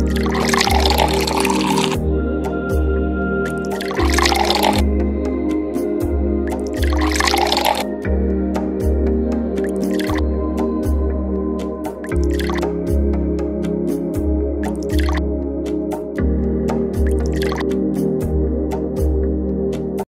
Música